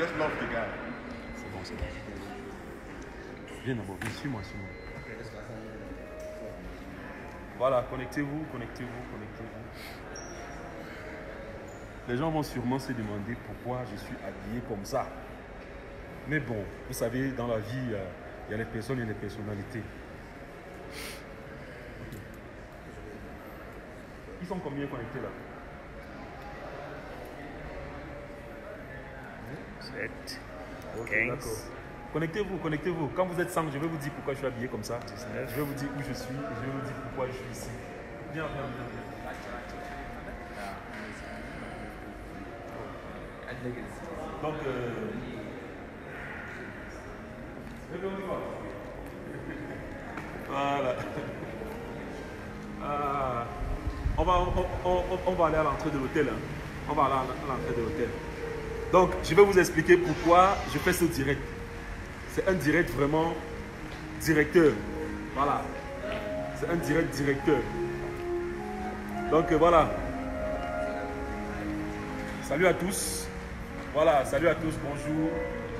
Just love the guy. C'est bon, c'est bon. Viens d'abord, viens, suis-moi, suis-moi. Voilà, connectez-vous, connectez-vous, connectez-vous. Les gens vont sûrement se demander pourquoi je suis habillé comme ça. Mais bon, vous savez, dans la vie, euh, il y a les personnes et les personnalités. Ils sont combien connectés là? 7, Ok, 15, d'accord. Connectez-vous, connectez-vous. Quand vous êtes 5, je vais vous dire pourquoi je suis habillé comme ça. 19. Je vais vous dire où je suis et je vais vous dire pourquoi je suis ici. Viens, viens, viens. viens. Donc, euh... Voilà. Ah. on, va, on, on- on va aller à l'entrée de l'hôtel. hein. On va aller à l'entrée de l'hôtel. Donc, je vais vous expliquer pourquoi je fais ce direct. C'est un direct vraiment directeur. Voilà. C'est un direct directeur. Donc, euh, voilà. Salut à tous. Voilà, salut à tous, bonjour.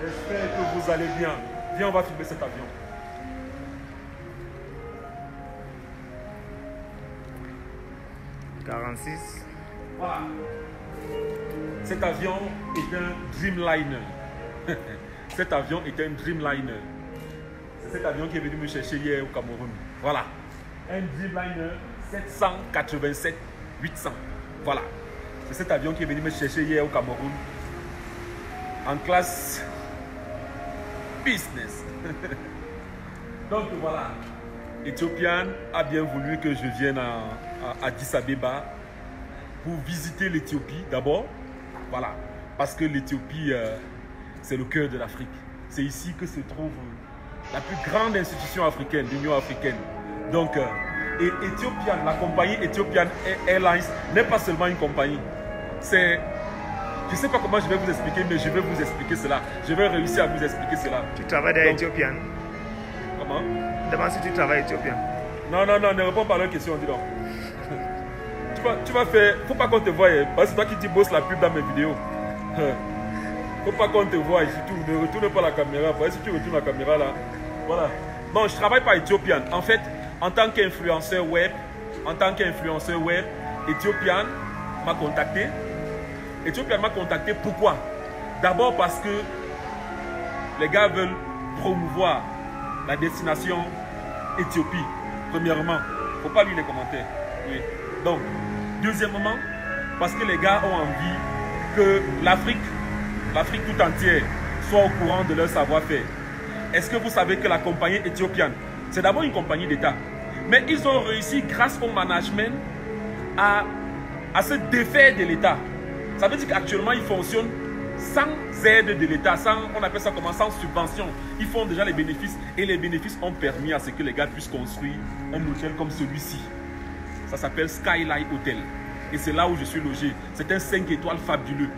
J'espère que vous allez bien. Viens, on va filmer cet avion. quarante-six, Voilà. Cet avion est un Dreamliner. cet avion est un Dreamliner. C'est cet avion qui est venu me chercher hier au Cameroun. Voilà. Un Dreamliner 787 800. Voilà. C'est cet avion qui est venu me chercher hier au Cameroun. En classe business. Donc voilà. Ethiopian a bien voulu que je vienne à, à Addis Abeba pour visiter l'Éthiopie d'abord. Voilà. Parce que l'Éthiopie, euh, c'est le cœur de l'Afrique. C'est ici que se trouve euh, la plus grande institution africaine, l'Union africaine. Donc, euh, et Ethiopian, la compagnie Ethiopian Airlines n'est pas seulement une compagnie. C'est. Je ne sais pas comment je vais vous expliquer, mais je vais vous expliquer cela. Je vais réussir à vous expliquer cela. tu travailles dans Ethiopian. Comment? Demande si tu travailles Ethiopian. Non, non, non, ne réponds pas à leur question, dis donc. Tu, vas, faire. Faut pas qu'on te voie, hein, parce que c'est toi qui dis bosse la pub dans mes vidéos. Hein. Faut pas qu'on te voie, surtout. Ne retourne pas la caméra. Parce si tu retournes la caméra là. Voilà. Bon, je travaille pas Ethiopian. En fait, en tant qu'influenceur web, en tant qu'influenceur web, Ethiopian m'a contacté. Ethiopian m'a contacté. Pourquoi? D'abord parce que les gars veulent promouvoir la destination Éthiopie, premièrement. Faut pas lire les commentaires. Oui. Donc, deuxièmement, parce que les gars ont envie que l'Afrique, l'Afrique tout entière, soit au courant de leur savoir-faire. Est-ce que vous savez que la compagnie éthiopienne, c'est d'abord une compagnie d'État, mais ils ont réussi grâce au management à, à se défaire de l'État. Ça veut dire qu'actuellement, ils fonctionnent sans aide de l'État, on appelle ça comment, sans subvention. Ils font déjà les bénéfices et les bénéfices ont permis à ce que les gars puissent construire un hôtel comme celui-ci. Ça s'appelle Skyline Hotel. Et c'est là où je suis logé. C'est un 5 étoiles fabuleux.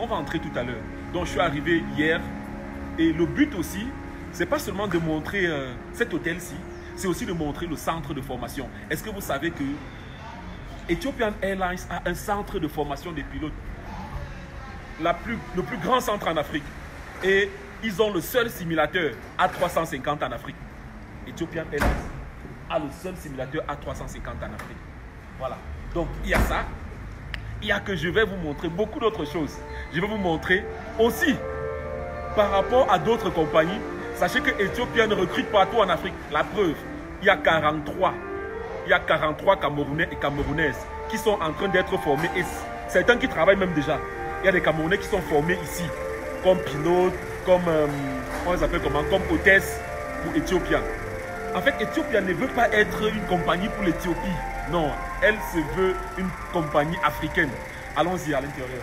On va entrer tout à l'heure. Donc je suis arrivé hier. Et le but aussi, c'est pas seulement de montrer euh, cet hôtel-ci, c'est aussi de montrer le centre de formation. Est-ce que vous savez que Ethiopian Airlines a un centre de formation des pilotes? Le plus grand centre en Afrique. Et ils ont le seul simulateur A350 en Afrique. Ethiopian Airlines a le seul simulateur A350 en Afrique. Voilà. Donc, il y a ça. Il y a que je vais vous montrer beaucoup d'autres choses. Je vais vous montrer aussi, par rapport à d'autres compagnies, sachez que Ethiopian recrute partout en Afrique. La preuve, il y a 43. Il y a 43 Camerounais et Camerounaises qui sont en train d'être formés. Et certains qui travaillent même déjà. Il y a des Camerounais qui sont formés ici, comme pilotes, comme, euh, comme hôtesse pour Ethiopian. En fait, Ethiopian ne veut pas être une compagnie pour l'Éthiopie. Non, elle se veut une compagnie africaine. Allons-y à l'intérieur.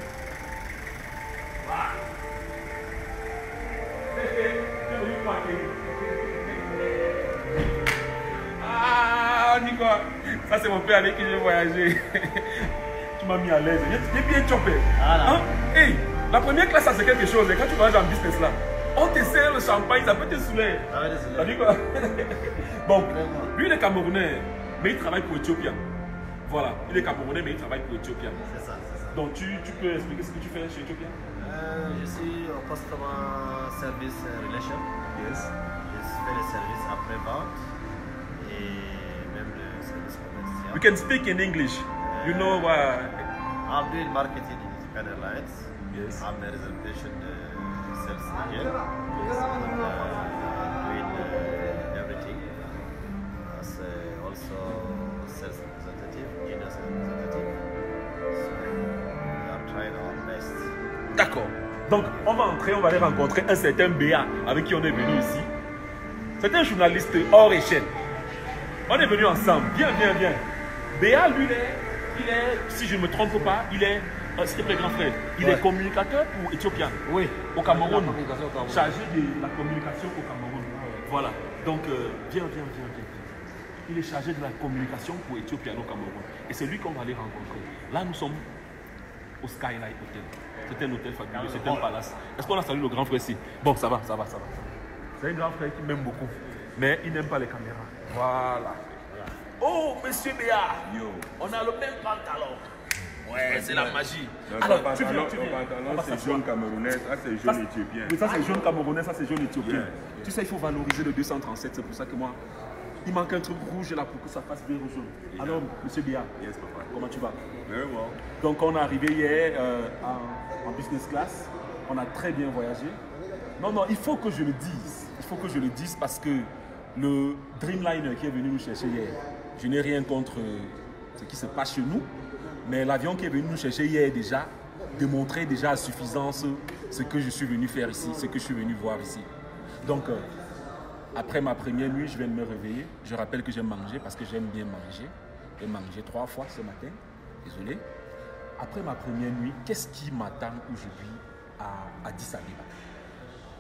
Ah, on dit quoi Ça, c'est mon père avec qui j'ai voyagé. tu m'as mis à l'aise. J'ai bien chopé. Hein? Hey, la première classe, ça, c'est quelque chose. Quand tu voyages en business là, on te sert le champagne, ça peut te saouler. T'as dit quoi? Bon, lui, il est camerounais, mais il travaille pour Ethiopian. Voilà, il est camerounais, mais il travaille pour Ethiopian. C'est ça, c'est ça. Donc, tu, tu peux expliquer ce que tu fais chez Ethiopian Euh, Euh, je suis au customer service relation. Yes. Je fais le service après-vente et même le service commercial. You can speak in English. You know uh, I'm doing marketing Japan Airlines. Yes. I'm a reservation uh, sales agent. Yes. And, uh, doing uh, everything. As uh, also sales representative, junior sales representative. So we are trying our best. D'accord. Donc, on va entrer, on va aller rencontrer un certain Béa avec qui on est venu ici. C'est un journaliste hors échelle. On est venu ensemble. Viens, viens, viens. Béa, lui, il est, il est, si je ne me trompe pas, il est, euh, s'il te plaît, grand frère, il Ouais. est communicateur pour Éthiopien. Oui. Au Cameroun. Chargé de la communication au Cameroun. Voilà. Donc, euh, viens, viens, viens, viens. Il est chargé de la communication pour Éthiopien au Cameroun. Et c'est lui qu'on va aller rencontrer. Là, nous sommes au Skylight Hotel. C'est un hôtel fabuleux, c'est un palace. Est-ce qu'on a salué le grand frère ici? Bon, ça va, ça va, ça va. C'est un grand frère qui m'aime beaucoup. Mais il n'aime pas les caméras. Voilà. Oh, monsieur Béa Yo. On a le même pantalon. Ouais, c'est la magie. Alors, tu viens, tu c'est jaune camerounais, ça c'est jaune éthiopien. Oui, ça c'est jaune camerounais, ça c'est jaune éthiopien. Yeah. Tu sais, il faut valoriser le 237, c'est pour ça que moi, il manque un truc rouge là pour que ça fasse bien au jaune. Alors, monsieur Béa, Yes, comment tu vas? Very well. Donc, on est arrivé hier euh, en, en business class. On a très bien voyagé. Non, non, il faut que je le dise. Il faut que je le dise parce que le Dreamliner qui est venu nous chercher hier, je n'ai rien contre euh, ce qui se passe chez nous, mais l'avion qui est venu nous chercher hier déjà démontrait déjà à suffisance ce que je suis venu faire ici, ce que je suis venu voir ici. Donc, euh, après ma première nuit, je viens de me réveiller. Je rappelle que j'aime manger parce que j'aime bien manger. J'ai mangé trois fois ce matin. Désolé. Après ma première nuit, qu'est-ce qui m'attend aujourd'hui à Addis Abeba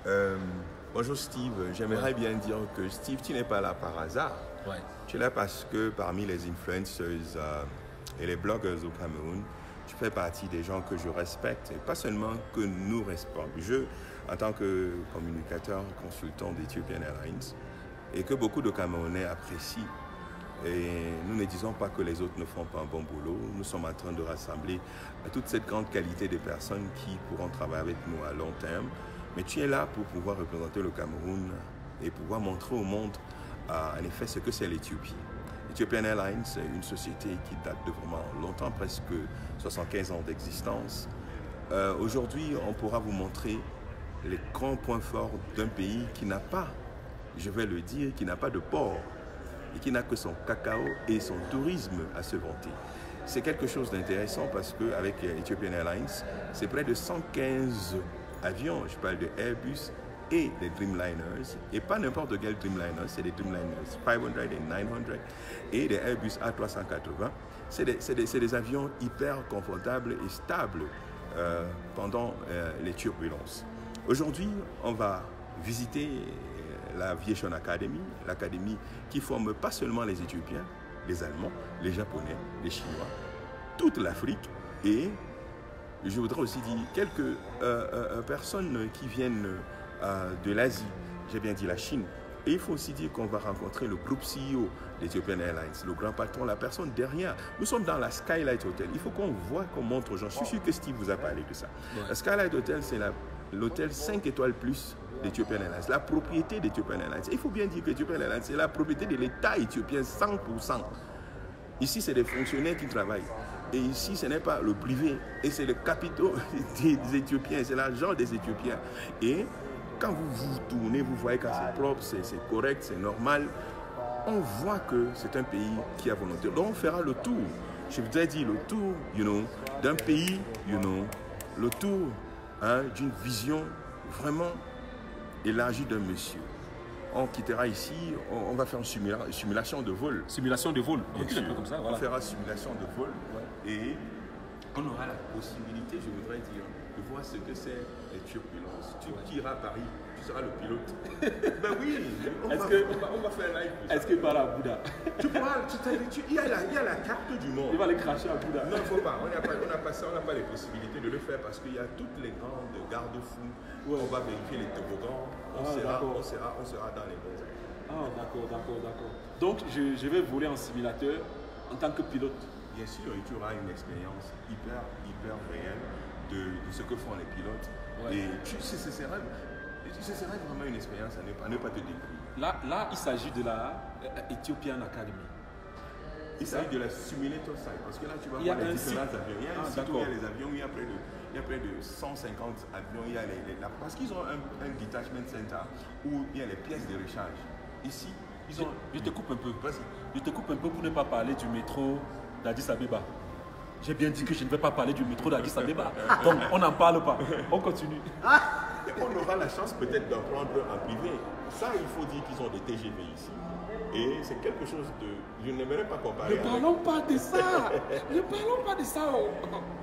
Euh, bonjour Steve, j'aimerais bien dire que Steve, tu n'es pas là par hasard. Ouais. Tu es là parce que parmi les influencers euh, et les blogueurs au Cameroun, tu fais partie des gens que je respecte et pas seulement que nous respectons. Je, en tant que communicateur, consultant d'Ethiopian Airlines, et que beaucoup de Camerounais apprécient. Et nous ne disons pas que les autres ne font pas un bon boulot. Nous sommes en train de rassembler toute cette grande qualité de personnes qui pourront travailler avec nous à long terme. Mais tu es là pour pouvoir représenter le Cameroun et pouvoir montrer au monde, euh, en effet, ce que c'est l'Éthiopie. Ethiopian Airlines, c'est une société qui date de vraiment longtemps, presque 75 ans d'existence. Euh, Aujourd'hui, on pourra vous montrer les grands points forts d'un pays qui n'a pas, je vais le dire, qui n'a pas de port et qui n'a que son cacao et son tourisme à se vanter. C'est quelque chose d'intéressant parce qu'avec Ethiopian Airlines, c'est près de 115 avions, je parle de Airbus et des Dreamliners, et pas n'importe quel Dreamliner, c'est des Dreamliners 500 et 900 et des Airbus A380. C'est des, des- des avions hyper confortables et stables euh, pendant euh, les turbulences. Aujourd'hui, on va visiter euh, l'Aviation Academy, l'académie qui forme pas seulement les Éthiopiens, les Allemands, les Japonais, les Chinois, toute l'Afrique et je voudrais aussi dire quelques personnes qui viennent de l'Asie, j'ai bien dit la Chine. Et il faut aussi dire qu'on va rencontrer le groupe CEO d'Ethiopian Airlines, le grand patron, la personne derrière. Nous sommes dans la Skylight Hotel. Il faut qu'on voit, qu'on montre aux gens. Je suis sûr que Steve vous a parlé de ça. La Skylight Hotel, c'est l'hôtel 5 étoiles plus d'Ethiopian Airlines, la propriété d'Ethiopian Airlines. Il faut bien dire qu'Ethiopian Airlines, c'est la propriété de l'État éthiopien 100%. Ici, c'est des fonctionnaires qui travaillent. Et ici, ce n'est pas le privé. Et c'est le capitaux des Éthiopiens. C'est l'argent des Éthiopiens. Et quand vous vous tournez, vous voyez que c'est propre, c'est correct, c'est normal. On voit que c'est un pays qui a volonté. Donc, on fera le tour. Je vous ai dit le tour, you know, d'un pays, you know, le tour hein, d'une vision vraiment élargie d'un monsieur. On quittera ici, on, on va faire une simula- simulation de vol. Simulation de vol. Bien sûr. peu comme ça, On fera simulation de vol et on aura la possibilité, je voudrais dire, de voir ce que c'est les turbulences. Tu iras à Paris, tu seras le pilote. ben oui, on Est-ce va, que- on va- on va faire live. pour ça. Est-ce qu'il parle à Bouddha? Tu pourras, tu il, y a la, il y a la carte du monde. Il va les cracher à Bouddha. Non, il ne faut pas. On n'a pas, on n'a pas ça, on n'a pas les possibilités de le faire parce qu'il y a toutes les grandes garde-fous. Ouais. On va vérifier les toboggans. On, Ah, sera, on, sera, on sera dans les bons. Ah, d'accord, d'accord, d'accord. Donc, je, je vais voler en simulateur en tant que pilote. Bien sûr, et tu auras une expérience hyper, hyper réelle de, de ce que font les pilotes Ouais. Et tu, ce, ce serait, ce serait vraiment une expérience à ne pas, à ne pas te découvrir. Là, là, il s'agit de la euh, Ethiopian Academy. Il s'agit de la simulator site parce que là tu vas voir les différents site. avions. Il y a un Ah, où il y a les avions, il y a près de, il y a près de 150 avions. Il y a les, parce qu'ils ont un, un detachment center où il y a les pièces de recharge. Ici, ils ont. je te coupe un peu. Je te coupe un peu pour ne pas parler du métro d'Addis Abeba. J'ai bien dit que je ne vais pas parler du métro d'Addis Abeba. Donc, on n'en parle pas. On continue. On aura la chance peut-être d'en prendre un en privé. Ça, il faut dire qu'ils ont des TGV ici. Et c'est quelque chose de. Je n'aimerais pas comparer. Ne avec- parlons pas de ça. Ne parlons pas de ça.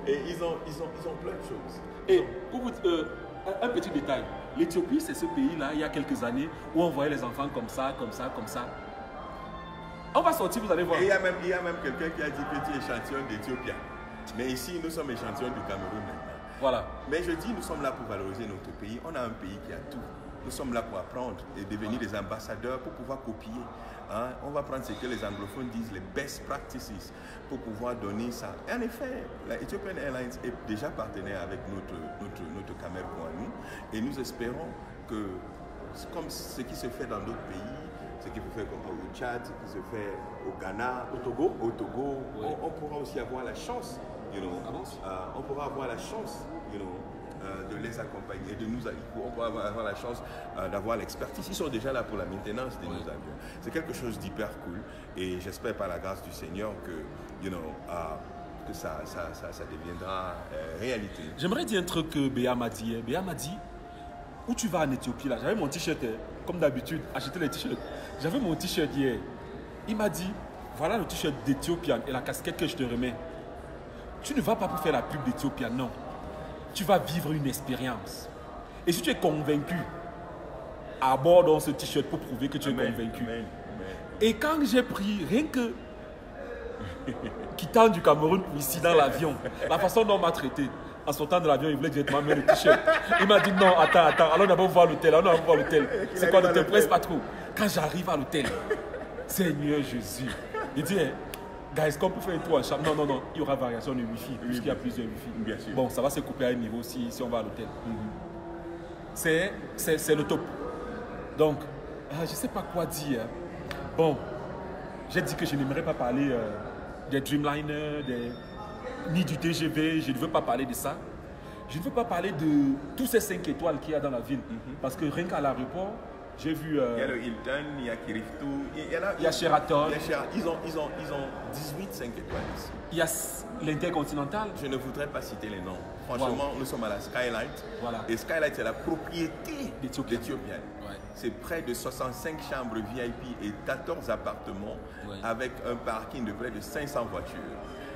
Et ils ont, ils, ont, ils ont plein de choses. Et pour vous euh, un petit détail. L'Éthiopie, c'est ce pays-là, il y a quelques années, où on voyait les enfants comme ça, comme ça, comme ça. On va sortir, vous allez voir. Et il y a même, il y a même quelqu'un qui a dit petit échantillon d'Éthiopie. Mais ici, nous sommes échantillons du Cameroun maintenant. Voilà. Mais je dis, nous sommes là pour valoriser notre pays. On a un pays qui a tout. Nous sommes là pour apprendre et devenir des ambassadeurs pour pouvoir copier. hein. On va prendre ce que les anglophones disent, les best practices, pour pouvoir donner ça. Et en effet, la Ethiopian Airlines est déjà partenaire avec notre, notre, notre Cameroun à nous. Et nous espérons que, comme ce qui se fait dans d'autres pays, ce qui se fait comme au Tchad, ce qui se fait au Ghana, au Togo, au Togo Oui. on, on pourra aussi avoir la chance, you know, bon euh, on pourra avoir la chance, you know, euh, de les accompagner, de nous, on pourra avoir, la chance euh, d'avoir l'expertise. Ils sont déjà là pour la maintenance de nos avions. C'est quelque chose d'hyper cool et j'espère par la grâce du Seigneur que, you know, que ça, ça, ça, ça deviendra réalité. J'aimerais dire un truc que Béa m'a dit. hein. Béa m'a dit, où tu vas en Éthiopie là? J'avais mon t-shirt, hein, comme d'habitude, acheter les t-shirts. J'avais mon t-shirt hier. Il m'a dit, voilà le t-shirt d'Éthiopian et la casquette que je te remets. Tu ne vas pas pour faire la pub d'Éthiopian, non. Tu vas vivre une expérience. Et si tu es convaincu, aborde dans ce t-shirt pour prouver que tu es Amen, convaincu. amen, amen. Et quand j'ai pris, rien que quittant du Cameroun pour ici dans l'avion, la façon dont on m'a traité, en sortant de l'avion, il voulait directement mettre le t-shirt. Il m'a dit non, attends, attends, allons d'abord voir l'hôtel, allons d'abord voir l'hôtel. C'est quoi, ne te presse pas trop. Quand j'arrive à l'hôtel, Seigneur Jésus, il dit, eh, guys, qu'on peut faire un tour en chambre Non, non, non, il y aura variation de Wi-Fi, puisqu'il y a plusieurs Wi-Fi. Bien sûr. Bon, ça va se couper à un niveau si, si on va à l'hôtel. C'est- C'est c'est le top. Donc, euh, je ne sais pas quoi dire. Bon, j'ai dit que je n'aimerais pas parler euh, des Dreamliner, des, ni du TGV, je ne veux pas parler de ça. Je ne veux pas parler de tous ces 5 étoiles qu'il y a dans la ville. Parce que rien qu'à l'aéroport, j'ai vu... euh, Il y a le Hilton, il y a Kiriftu, il y, a, Il y a Sheraton. il y a Sheraton. Ils, ont, ils, ont, ils ont 18 5 étoiles ici. il y a l'Intercontinental. Je ne voudrais pas citer les noms. Franchement, nous sommes à la Skylight. Voilà. Et Skylight, c'est la propriété d'Ethiopian. Ouais. C'est près de 65 chambres VIP et 14 appartements Ouais. avec un parking de près de 500 voitures.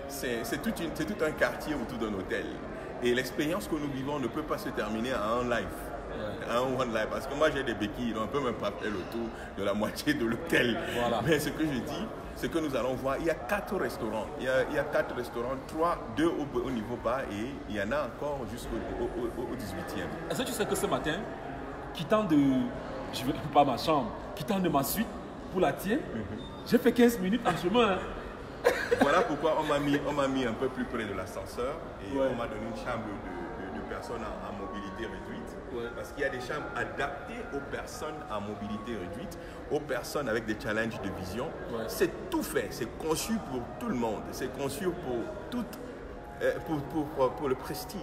C'est tout, tout un quartier autour d'un hôtel. Et l'expérience que nous vivons ne peut pas se terminer à un live. Un one life. Parce que moi j'ai des béquilles, donc on peut même pas faire le tour de la moitié de l'hôtel. Voilà. Mais ce que je dis, c'est que nous allons voir, il y a quatre restaurants. Il y a, il y a quatre restaurants, trois, deux au, au niveau bas et il y en a encore jusqu'au au, au- au 18e. Est-ce que tu sais que ce matin, quittant de... Je ne veux pas ma chambre, quittant de ma suite pour la tienne, j'ai fait 15 minutes en chemin. hein. Voilà pourquoi on m'a mis, on mis un peu plus près de l'ascenseur et Ouais. on m'a donné une chambre de, de- de personnes à, à mobilité réduite. Ouais. Parce qu'il y a des chambres adaptées aux personnes à mobilité réduite, aux personnes avec des challenges de vision. Ouais. C'est tout fait, c'est conçu pour tout le monde, c'est conçu pour, tout, euh, pour, pour- pour- pour le prestige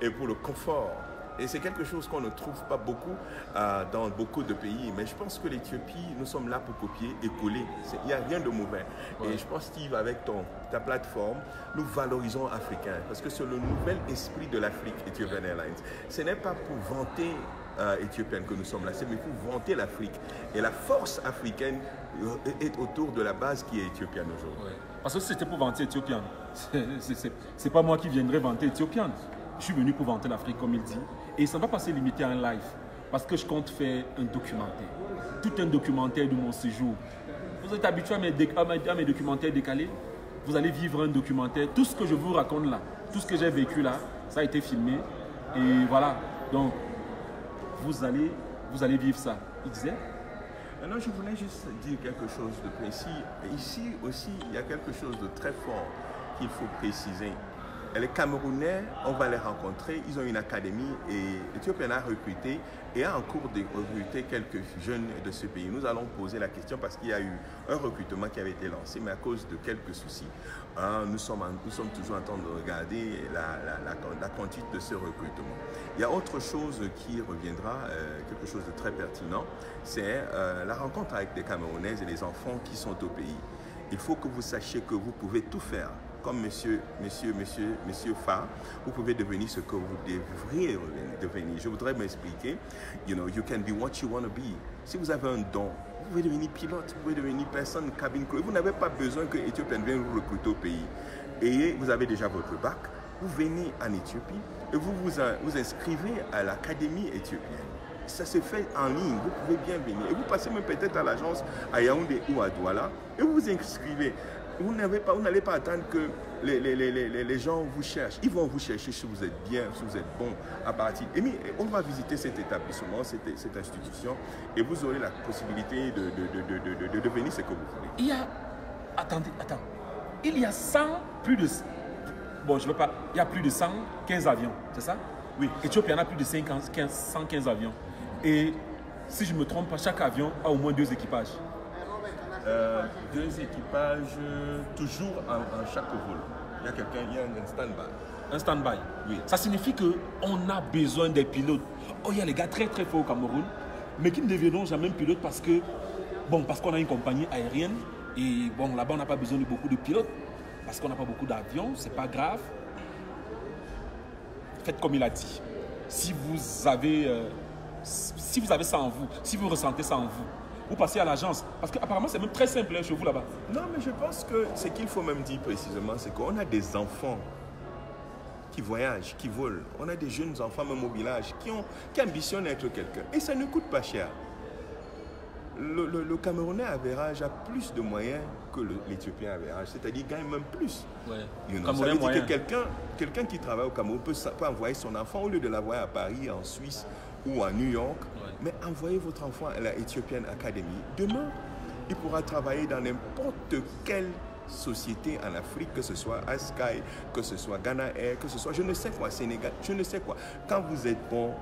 et pour le confort. Et c'est quelque chose qu'on ne trouve pas beaucoup euh, dans beaucoup de pays. Mais je pense que l'Éthiopie, nous sommes là pour copier et coller. Il n'y a rien de mauvais. Et je pense, Steve, avec ton, ta plateforme, nous valorisons africain. Parce que c'est le nouvel esprit de l'Afrique, Ethiopian Airlines. Ce n'est pas pour vanter euh, que nous sommes là, c'est pour vanter l'Afrique. Et la force africaine euh, est autour de la base qui est éthiopienne aujourd'hui. Parce que si c'était pour vanter Éthiopian, c'est- pas moi qui viendrais vanter Éthiopian. Je suis venu pour vanter l'Afrique, comme il dit. Et ça ne va pas se limiter à un live. Parce que je compte faire un documentaire. Tout un documentaire de mon séjour. Vous êtes habitué à mes documentaires décalés? Vous allez vivre un documentaire. Tout ce que je vous raconte là, tout ce que j'ai vécu là, ça a été filmé. Et voilà. Donc, vous allez, vivre ça. Il disait je voulais juste dire quelque chose de précis. Ici aussi, il y a quelque chose de très fort qu'il faut préciser. Les Camerounais, on va les rencontrer. Ils ont une académie et l'Éthiopien a recruté et a en cours de recruter quelques jeunes de ce pays. Nous allons poser la question parce qu'il y a eu un recrutement qui avait été lancé, mais à cause de quelques soucis, hein, nous, sommes toujours en train de regarder la, la conduite de ce recrutement. Il y a autre chose qui reviendra, euh, quelque chose de très pertinent, c'est euh, la rencontre avec des Camerounaises et les enfants qui sont au pays. Il faut que vous sachiez que vous pouvez tout faire. Comme monsieur, monsieur, monsieur, monsieur Fa, vous pouvez devenir ce que vous devriez devenir. Je voudrais m'expliquer. You know, you can be what you want to be. Si vous avez un don, vous pouvez devenir pilote, vous pouvez devenir personne, cabine crew. Vous n'avez pas besoin que Éthiopien vienne vous recruter au pays. Et vous avez déjà votre bac, vous venez en Éthiopie et vous vous, vous inscrivez à l'académie éthiopienne ça se fait en ligne, vous pouvez bien venir. Et vous passez même peut-être à l'agence à Yaoundé ou à Douala et vous vous inscrivez. Vous pas, n'allez pas attendre que les, les, les, les, les gens vous cherchent. Ils vont vous chercher si vous êtes bien, si vous êtes bon à partir. Et on va visiter cet établissement, cette, cette institution et vous aurez la possibilité de, de, de, de, de, de devenir ce que vous voulez. Il y a. Attendez, attends. Il y a 100, plus de. Bon, je ne veux pas. Il y a plus de 115 avions, c'est ça? Oui. Éthiopie en a plus de 50, 15, 115 avions. Et si je ne me trompe pas, chaque avion a au moins deux équipages. Euh, deux équipages, toujours en, en, chaque vol. Il y a quelqu'un, il y a un stand-by. Un stand-by Oui. Ça signifie qu'on a besoin des pilotes. Oh, il y a les gars très très forts au Cameroun, mais qui ne deviendront jamais pilotes parce que, bon, parce qu'on a une compagnie aérienne et bon, là-bas on n'a pas besoin de beaucoup de pilotes parce qu'on n'a pas beaucoup d'avions, c'est pas grave. Faites comme il a dit. Si vous avez, euh, si vous avez ça en vous, si vous ressentez ça en vous, vous passez à l'agence. Parce qu'apparemment, c'est même très simple hein, chez vous là-bas. Non, mais je pense que ce qu'il faut même dire précisément, c'est qu'on a des enfants qui voyagent, qui volent. On a des jeunes enfants même au village qui, ont, qui ambitionnent être quelqu'un. Et ça ne coûte pas cher. Le, le, le Camerounais avérage a plus de moyens que l'Éthiopien avérage, c'est-à-dire gagne même plus. Ouais. You know, ça veut dire que quelqu'un quelqu'un qui travaille au Cameroun peut, peut envoyer son enfant au lieu de l'envoyer à Paris, en Suisse ou à New York, mais envoyez votre enfant à la Ethiopian Academy. Demain, il pourra travailler dans n'importe quelle société en Afrique, que ce soit Askai, que ce soit Ghana Air, que ce soit je ne sais quoi, Sénégal, je ne sais quoi. Quand vous êtes bon,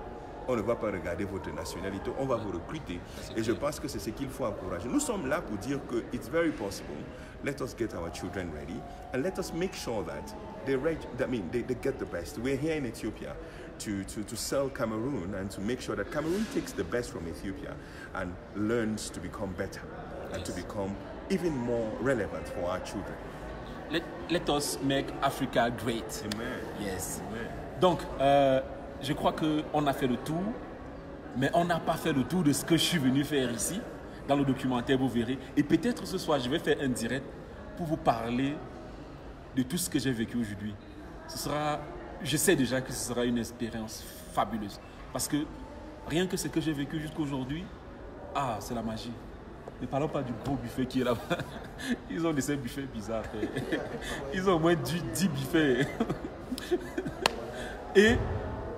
on ne va pas regarder votre nationalité, on va vous recruter. Et je pense que c'est ce qu'il faut encourager. Nous sommes là pour dire que it's very possible. Let us get our children ready and let us make sure that they, reg- I mean, they, they get the best. We're here in Ethiopia to, to, to sell Cameroon and to make sure that Cameroon takes the best from Ethiopia and learns to become better and to become even more relevant for our children. Let, let us make Africa great. Amen. Yes. Amen. Donc, euh, je crois qu'on a fait le tour, mais on n'a pas fait le tour de ce que je suis venu faire ici. Dans le documentaire, vous verrez. Et peut-être ce soir, je vais faire un direct pour vous parler de tout ce que j'ai vécu aujourd'hui. Ce sera, je sais déjà que ce sera une expérience fabuleuse. Parce que rien que ce que j'ai vécu jusqu'aujourd'hui, ah, c'est la magie. Ne parlons pas du gros buffet qui est là-bas. Ils ont de ces buffets bizarres. Ils ont au moins 10 10 buffets. Et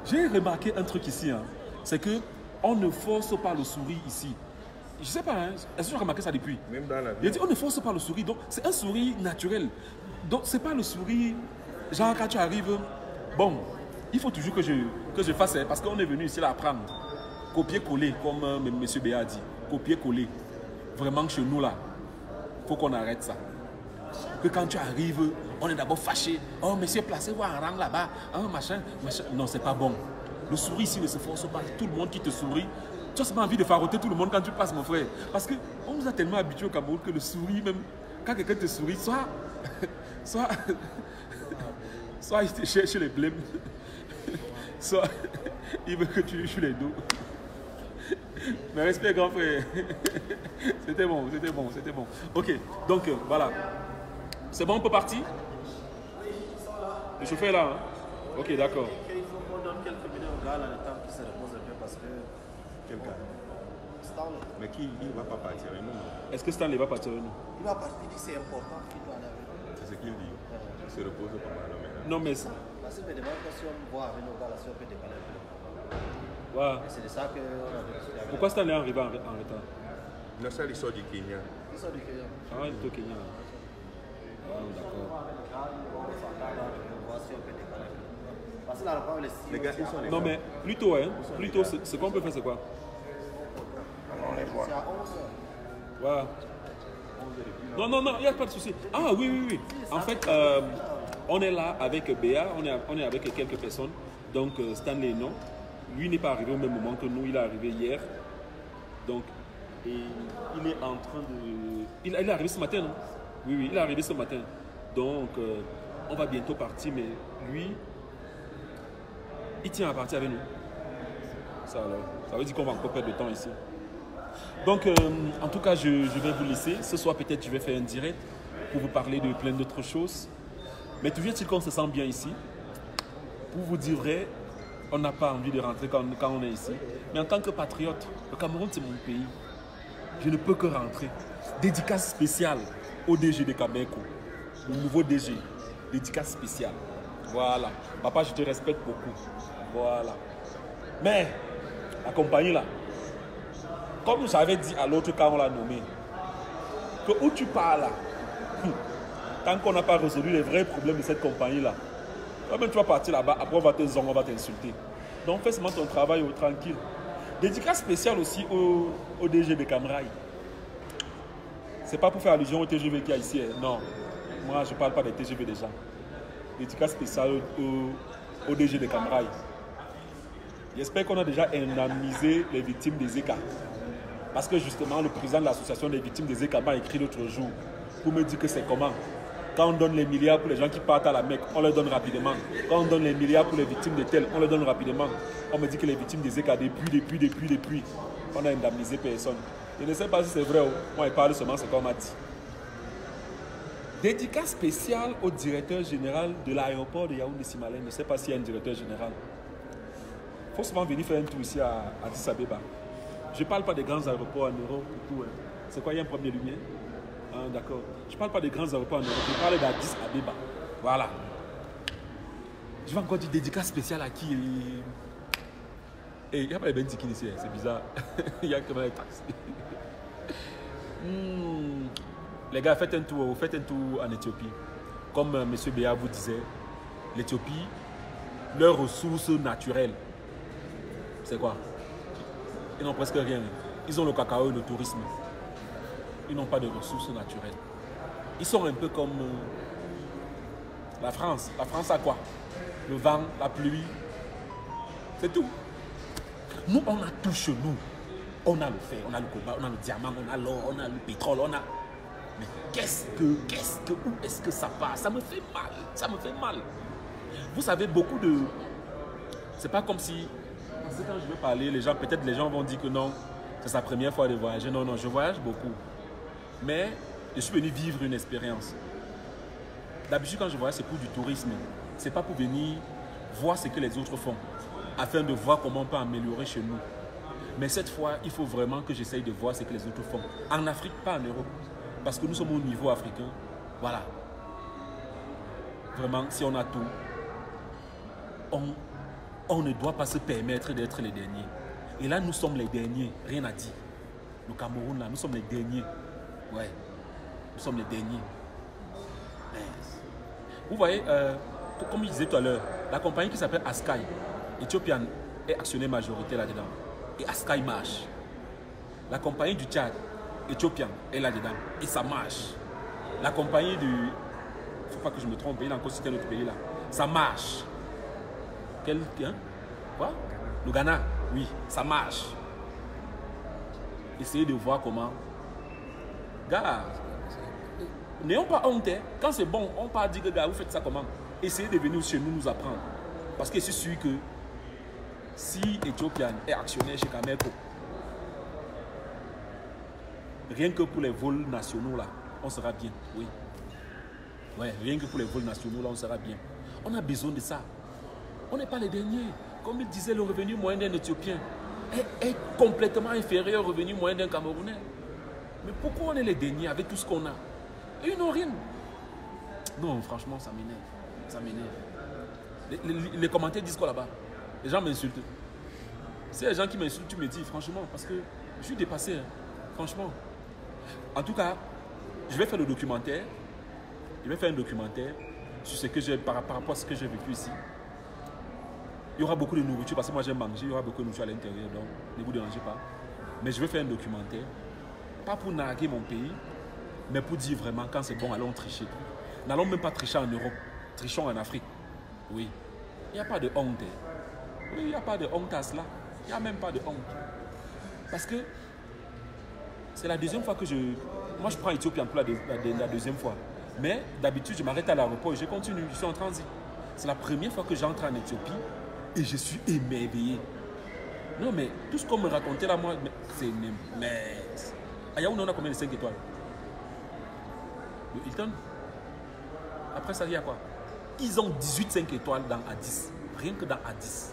j'ai remarqué un truc ici, hein. c'est que on ne force pas le sourire ici. Je sais pas, hein, est-ce que tu as remarqué ça depuis? Même dans la Il dit on ne force pas le sourire, donc c'est un sourire naturel. Donc c'est pas le sourire, genre quand tu arrives, bon, il faut toujours que je, que je fasse, hein, parce qu'on est venu ici là apprendre. Copier-coller, comme euh, M. Béa a dit. Copier-coller. Vraiment chez nous là, faut qu'on arrête ça que quand tu arrives, on est d'abord fâché. Oh, monsieur, placez-vous en rang là-bas. Oh, machin, machin. Non, c'est pas bon. Le sourire ici ne se force pas. Tout le monde qui te sourit, tu envie de faroter tout le monde quand tu passes, mon frère. Parce qu'on nous a tellement habitués au Cameroun que le sourire, même quand quelqu'un te sourit, soit. soit. soit il te cherche les blêmes, soit il veut que tu lui les dos. Mais respect, grand frère. C'était bon, c'était bon, c'était bon. Ok, donc euh, voilà. C'est bon, on peut partir? Le chauffeur est là. hein? Ok, d'accord. Quelqu'un. Stanley, Mais qui ne va pas partir? Avec nous Est-ce que Stanley va partir avec nous il va partir, il dit c'est important qu'il doit aller avec nous. C'est ce qu'il dit. Il se repose pas mal maintenant. Non, mais. Parce que je me demande que si on voit avec nos gars si on peut décaler un peu. Voilà. Et c'est de ça qu'on a discuté avec Pourquoi Stanley est arrivé en, en retard? Non, ça, il sort du Kenya. Du. Ah, il est au Kenya. Ah, d'accord. Avec on voir si on peut décaler peu. Parce que l'aéroport, les gars, ils sont les Non, mais plutôt, hein, plutôt, ce ce qu'on peut faire, c'est quoi? On les voit. C'est à 11 heures. Voilà. Non, non, non, il n'y a pas de souci. Ah oui, oui, oui. En fait, euh, on est là avec Béa, on est, on est avec quelques personnes. Donc, euh, Stanley, non. Lui n'est pas arrivé au même moment que nous, il est arrivé hier. Donc, et il est en train de. Il, il est arrivé ce matin, non? Oui, oui, il est arrivé ce matin. Donc, euh, on va bientôt partir, mais lui, il tient à partir avec nous. Ça, veut dire qu'on va encore perdre de temps ici. Donc, euh, en tout cas, je, vais vous laisser. Ce soir, peut-être, je vais faire un direct pour vous parler de plein d'autres choses. Mais toujours est-il qu'on se sent bien ici. Pour vous dire vrai, on n'a pas envie de rentrer quand, on est ici. Mais en tant que patriote, le Cameroun, c'est mon pays. Je ne peux que rentrer. Dédicace spéciale au DG de Cameco, le nouveau DG. Dédicace spéciale. Voilà. Papa, je te respecte beaucoup. Voilà. Mais, la compagnie là, comme j'avais dit à l'autre quand on l'a nommé, que où tu pars là, hum, tant qu'on n'a pas résolu les vrais problèmes de cette compagnie là, toi-même tu vas partir là-bas, après on va te zong, on va t'insulter. Donc fais seulement ton travail oh, tranquille. Dédicace spéciale aussi au, au DG de Camrail. C'est pas pour faire allusion au TGV qu'il y a ici. hein. Non, moi je parle pas des TGV déjà. Dédicace spéciale au, au- DG de Camrail. J'espère qu'on a déjà indemnisé les victimes des ECA. Parce que justement, le président de l'association des victimes des ECA m'a écrit l'autre jour pour me dire que c'est comment. Quand on donne les milliards pour les gens qui partent à la Mecque, on les donne rapidement. Quand on donne les milliards pour les victimes de tel, on les donne rapidement. On me dit que les victimes des ECA, depuis, depuis, depuis, depuis, on a indemnisé personne. Je ne sais pas si c'est vrai ou moi, il parle seulement ce qu'on m'a dit. Dédicace spéciale au directeur général de l'aéroport de Yaoundé Simalé. Je ne sais pas s'il y a un directeur général. Il faut souvent venir faire un tour ici à Addis Abeba. Je ne parle pas des grands aéroports en Europe hein. C'est quoi, il y a un premier lumière? Ah, D'accord. Je ne parle pas des grands aéroports en Europe, je parle d'Addis Abeba. Voilà. Je vais encore dire dédicace spéciale à qui? Et il n'y a pas les Benzikin ici, hein, c'est bizarre. Il y a que les taxis. Hmm. Les gars, faites un tour, faites un tour en Éthiopie. Comme euh, M. Béa vous disait, l'Éthiopie, leurs ressources naturelles, c'est quoi? Ils n'ont presque rien. Ils ont le cacao et le tourisme. Ils n'ont pas de ressources naturelles. Ils sont un peu comme euh, la France. La France a quoi? Le vent, la pluie. C'est tout. Nous, on a tout chez nous. On a le fer, on a le cobalt, on a le diamant, on a l'or, on a le pétrole, on a. Mais qu'est-ce que, qu'est-ce que, où est-ce que ça passe Ça me fait mal, ça me fait mal. Vous savez, beaucoup de. C'est pas comme si. Quand je vais parler, les gens, peut-être les gens vont dire que non, c'est sa première fois de voyager. Non, non, je voyage beaucoup. Mais je suis venu vivre une expérience. D'habitude, quand je voyage, c'est pour du tourisme. C'est pas pour venir voir ce que les autres font, afin de voir comment on peut améliorer chez nous. Mais cette fois, il faut vraiment que j'essaye de voir ce que les autres font. En Afrique, pas en Europe. Parce que nous sommes au niveau africain. Voilà. Vraiment, si on a tout, on, ne doit pas se permettre d'être les derniers. Et là, nous sommes les derniers. Rien à dire. Le Cameroun, là, nous sommes les derniers. Ouais. Nous sommes les derniers. Vous voyez, euh, comme je disais tout à l'heure, la compagnie qui s'appelle Askai, Ethiopian, est actionnaire majoritaire là-dedans. Et Askai marche. La compagnie du Tchad, Ethiopian, est là-dedans. Et ça marche. La compagnie du. Faut pas que je me trompe, il a encore cité un autre pays là. Ça marche. Quel. Hein? Quoi? Le Ghana, oui, ça marche. Essayez de voir comment. Gars, n'ayons pas honte. hein. Quand c'est bon, on part dire que vous faites ça comment? Essayez de venir chez nous nous apprendre. Parce que suis sûr que si Ethiopian est actionnaire chez Cameco, rien que pour les vols nationaux là, on sera bien. Oui. Ouais, rien que pour les vols nationaux là, on sera bien. On a besoin de ça. On n'est pas les derniers. Comme il disait, le revenu moyen d'un Éthiopien est, complètement inférieur au revenu moyen d'un Camerounais. Mais pourquoi on est les derniers avec tout ce qu'on a? Et ils n'ont rien. Non, franchement, ça m'énerve. Ça m'énerve. Les commentaires disent quoi là-bas? Les gens m'insultent. C'est les gens qui m'insultent, tu me dis, franchement, parce que je suis dépassé. hein. Franchement. En tout cas, je vais faire le documentaire. Je vais faire un documentaire sur ce que j'ai par, par rapport à ce que j'ai vécu ici. Il y aura beaucoup de nourriture parce que moi j'aime manger, il y aura beaucoup de nourriture à l'intérieur, donc ne vous dérangez pas. Mais je vais faire un documentaire, pas pour narguer mon pays, mais pour dire vraiment quand c'est bon, allons tricher. N'allons même pas tricher en Europe, trichons en Afrique. Oui. Il n'y a pas de honte. hein. Oui, il n'y a pas de honte à cela. Il n'y a même pas de honte. Parce que c'est la deuxième fois que je. Moi, je prends Éthiopie la, deux- la- deuxième fois. Mais d'habitude, je m'arrête à l'aéroport et je continue. Je suis en transit. C'est la première fois que j'entre en Éthiopie et je suis émerveillé. Non, mais tout ce qu'on me racontait là, moi, c'est. une- Mais. À on a combien de 5 étoiles? Le Hilton? Après ça, il y a quoi? Ils ont 18 5 étoiles dans A10. Rien que dans A10.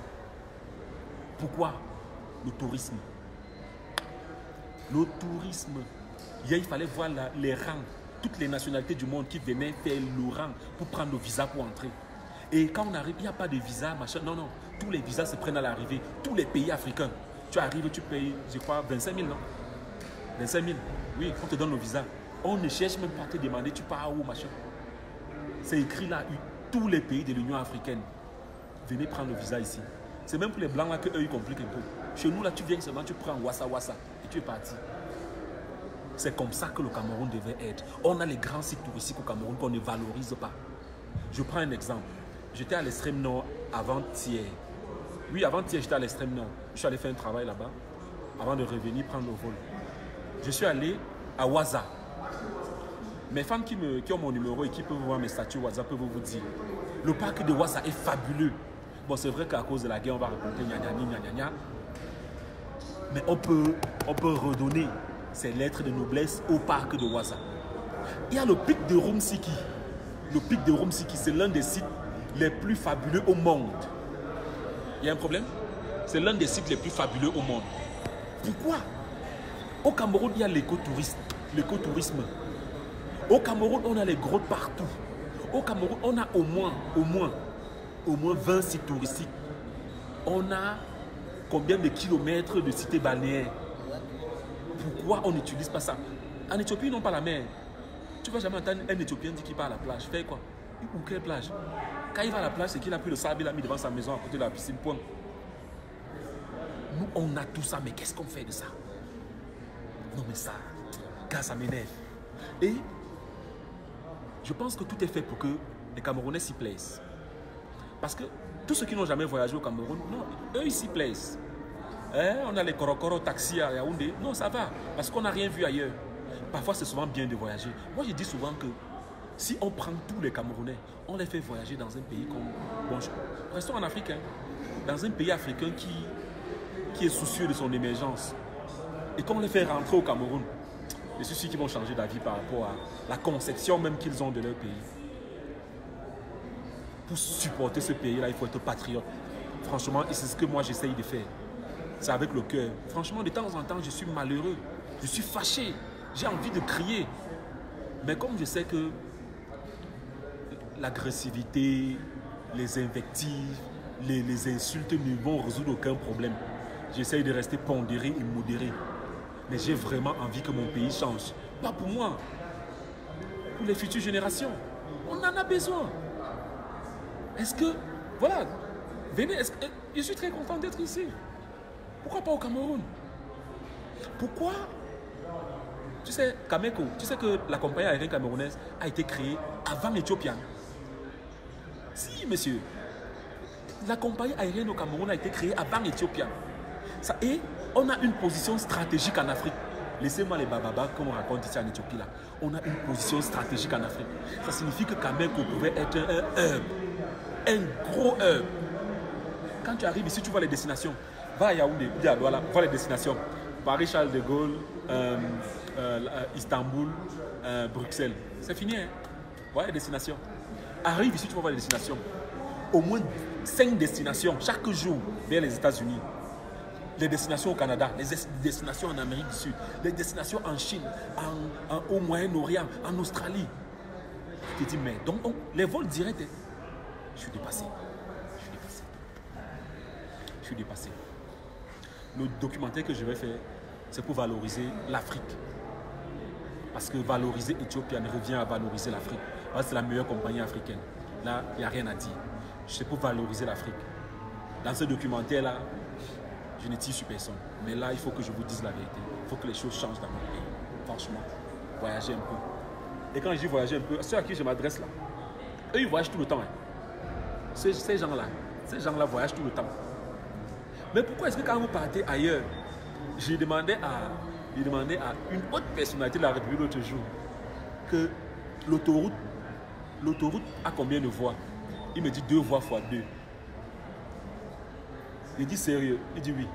Pourquoi? Le tourisme. Le tourisme. Il fallait voir les rangs, toutes les nationalités du monde qui venaient faire le rang pour prendre le visa pour entrer. Et quand on arrive, il n'y a pas de visa, machin. Non, non. Tous les visas se prennent à l'arrivée. Tous les pays africains. Tu arrives, tu payes, je crois, 25 000, non? 25 000. Oui, on te donne le visa. On ne cherche même pas à te demander, tu pars où, machin. C'est écrit là, tous les pays de l'Union africaine. Venez prendre le visa ici. C'est même pour les blancs là qu'eux ils compliquent un peu. Chez nous là, tu viens seulement, tu prends Wassa Wassa tu es parti. C'est comme ça que le Cameroun devait être. On a les grands sites touristiques au Cameroun qu'on ne valorise pas. Je prends un exemple. J'étais à l'extrême nord avant-hier. Oui, avant-hier, j'étais à l'extrême nord. Je suis allé faire un travail là-bas avant de revenir prendre le vol. Je suis allé à Waza. Mes femmes qui, me, ont mon numéro et qui peuvent voir mes statuts WhatsApp peuvent vous dire le parc de Waza est fabuleux. Bon, c'est vrai qu'à cause de la guerre, on va raconter gna gna gna gna. Mais on peut, on peut redonner ces lettres de noblesse au parc de Waza. Il y a le pic de Rumsiki. Le pic de Rumsiki, c'est l'un des sites les plus fabuleux au monde. Il y a un problème? C'est l'un des sites les plus fabuleux au monde. Pourquoi? Au Cameroun, il y a l'écotourisme. L'écotourisme. Au Cameroun, on a les grottes partout. Au Cameroun, on a au moins, au moins, au moins 20 sites touristiques. On a combien de kilomètres de cités balnéaires Pourquoi on n'utilise pas ça En Éthiopie, ils n'ont pas la mer. Tu vas jamais entendre un Éthiopien dire qu'il part à la plage. Fait quoi Ou quelle plage Quand il va à la plage, c'est qu'il a pris le sable, il a mis devant sa maison à côté de la piscine. Point. Nous, on a tout ça, mais qu'est-ce qu'on fait de ça Non, mais ça, quand ça m'énerve. Et je pense que tout est fait pour que les Camerounais s'y plaisent. Parce que tous ceux qui n'ont jamais voyagé au Cameroun, non, eux, ils s'y plaisent. Hein, on a les korokoro taxis à Yaoundé. Non, ça va, parce qu'on n'a rien vu ailleurs. Parfois, c'est souvent bien de voyager. Moi, je dis souvent que si on prend tous les Camerounais, on les fait voyager dans un pays comme... Bon, restons en Afrique, hein, dans un pays africain qui, qui est soucieux de son émergence, et qu'on les fait rentrer au Cameroun, je suis sûr qu'ils vont changer d'avis par rapport à la conception même qu'ils ont de leur pays. Pour supporter ce pays-là, il faut être patriote. Franchement, c'est ce que moi j'essaye de faire. C'est avec le cœur. Franchement, de temps en temps, je suis malheureux. Je suis fâché. J'ai envie de crier. Mais comme je sais que l'agressivité, les invectives, les, les insultes ne vont résoudre aucun problème, j'essaye de rester pondéré et modéré. Mais j'ai vraiment envie que mon pays change. Pas pour moi, pour les futures générations. On en a besoin. Est-ce que, voilà, venez, je suis très content d'être ici. Pourquoi pas au Cameroun? Pourquoi Tu sais, Kameko, tu sais que la compagnie aérienne camerounaise a été créée avant l'Éthiopien. Si, monsieur. La compagnie aérienne au Cameroun a été créée avant l'Éthiopien. Ça, et on a une position stratégique en Afrique. Laissez-moi les bababas comme on raconte ici en Éthiopie là. On a une position stratégique en Afrique. Ça signifie que Kameko pouvait être un hub. Un gros hub. Quand tu arrives ici, tu vois les destinations. Va à Yaoundé, à Douala, vois les destinations. Paris, Charles de Gaulle, euh, euh, Istanbul, euh, Bruxelles. C'est fini, hein? Voilà les destinations. Arrive ici, tu vas voir les destinations. Au moins 5 destinations chaque jour vers les États-Unis. Les destinations au Canada, les es- destinations en Amérique du Sud, les destinations en Chine, en, au Moyen-Orient, en Australie. Tu te dis, mais donc, on- les vols directs, hein, je suis dépassé. Je suis dépassé. Je suis dépassé. Le documentaire que je vais faire, c'est pour valoriser l'Afrique. Parce que valoriser Ethiopian revient à valoriser l'Afrique. C'est la meilleure compagnie africaine. là, il n'y a rien à dire. C'est pour valoriser l'Afrique. Dans ce documentaire-là, je ne tire sur personne. Mais là, il faut que je vous dise la vérité. Il faut que les choses changent dans mon pays. Franchement, voyager un peu. Et quand je dis voyager un peu, ceux à qui je m'adresse là, eux, ils voyagent tout le temps. hein. Ces, gens-là, ces gens-là voyagent tout le temps. Mais pourquoi est-ce que quand vous partez ailleurs, j'ai demandé à, demandé à une autre personnalité de la République l'autre jour que l'autoroute, l'autoroute a combien de voies? Il me dit deux voies fois deux. Il dit sérieux? Il dit oui.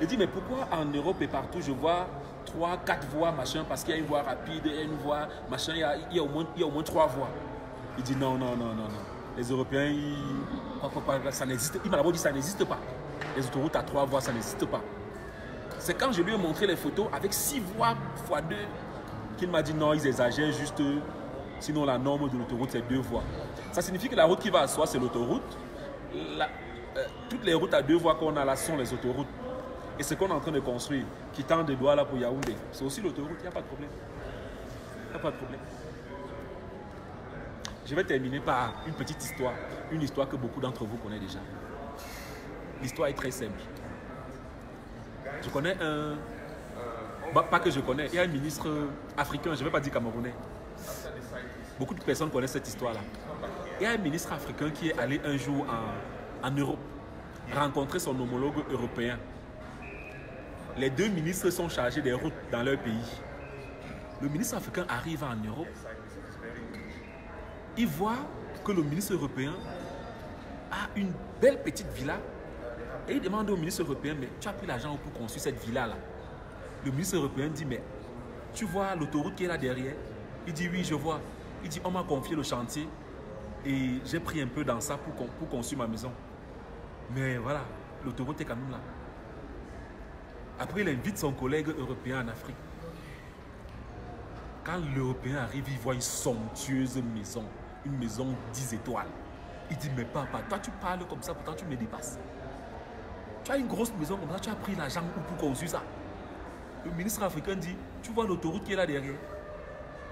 Il dit mais pourquoi en Europe et partout je vois trois, quatre voies, machin, parce qu'il y a une voie rapide, il y a une voie, machin, il y a, il y a au, moins, il y a au moins trois voies? Il dit non, non, non, non, non. Les Européens, ils... ça n'existe Il d'abord dit ça n'existe pas. Les autoroutes à trois voies, ça n'existe pas. C'est quand je lui ai montré les photos avec six voies fois deux qu'il m'a dit non, ils exagèrent juste. Sinon, la norme de l'autoroute, c'est deux voies. Ça signifie que la route qui va à soi, c'est l'autoroute. La- euh, toutes les routes à deux voies qu'on a là sont les autoroutes. Et ce qu'on est en train de construire, qui tend des doigts là pour Yaoundé, c'est aussi l'autoroute, il n'y a pas de problème. Il n'y a pas de problème. Je vais terminer par une petite histoire, une histoire que beaucoup d'entre vous connaissent déjà. L'histoire est très simple. Je connais un... bah, pas que je connais, il y a un ministre africain, je ne vais pas dire camerounais. Beaucoup de personnes connaissent cette histoire-là. Il y a un ministre africain qui est allé un jour en, en Europe rencontrer son homologue européen. Les deux ministres sont chargés des routes dans leur pays. Le ministre africain arrive en Europe. Il voit que le ministre européen a une belle petite villa. Et il demande au ministre européen, mais tu as pris l'argent pour construire cette villa-là Le ministre européen dit, mais tu vois l'autoroute qui est là derrière Il dit, oui, je vois. Il dit, on m'a confié le chantier et j'ai pris un peu dans ça pour, pour construire ma maison. Mais voilà, l'autoroute est quand même là. Après, il invite son collègue européen en Afrique. Quand l'Européen arrive, il voit une somptueuse maison, une maison 10 étoiles. Il dit, mais papa, toi tu parles comme ça, pourtant tu me dépasses. Tu as une grosse maison comme ça, tu as pris l'argent où pour construire ça. Le ministre africain dit, tu vois l'autoroute qui est là derrière.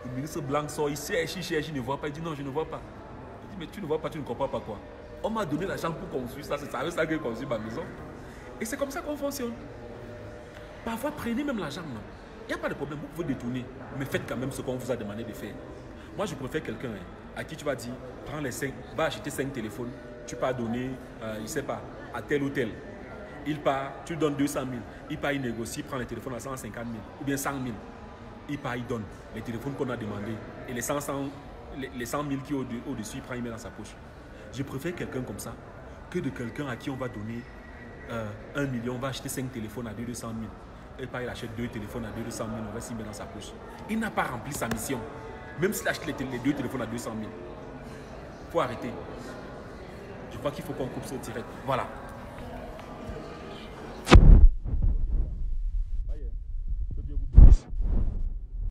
Le ministre blanc sort, il cherche, il cherche, il ne voit pas. Il dit, non, je ne vois pas. Il dit, mais tu ne vois pas, tu ne comprends pas quoi. On m'a donné l'argent pour construire ça, c'est ça que j'ai construit ma maison. Et c'est comme ça qu'on fonctionne. Parfois, prenez même l'argent. Il n'y a pas de problème, vous pouvez détourner, mais faites quand même ce qu'on vous a demandé de faire. Moi, je préfère quelqu'un hein, à qui tu vas dire, prends les 5, va acheter 5 téléphones, tu peux donner, euh, il ne sait pas, à tel ou tel. Il part, tu donnes 200 000, il part, il négocie, il prend les téléphones à 150 000 ou bien 100 000. Il part, il donne les téléphones qu'on a demandés et les 100, 100 les, les 100 000 qui au- au-dessus, il prend, il met dans sa poche. Je préfère quelqu'un comme ça que de quelqu'un à qui on va donner euh, 1 million, on va acheter 5 téléphones à 200 000. Et pas il achète deux téléphones à 200 000, on va s'y mettre dans sa poche. Il n'a pas rempli sa mission. Même s'il achète les, deux téléphones à 200 000. Il faut arrêter. Je crois qu'il faut qu'on coupe ce direct. Voilà.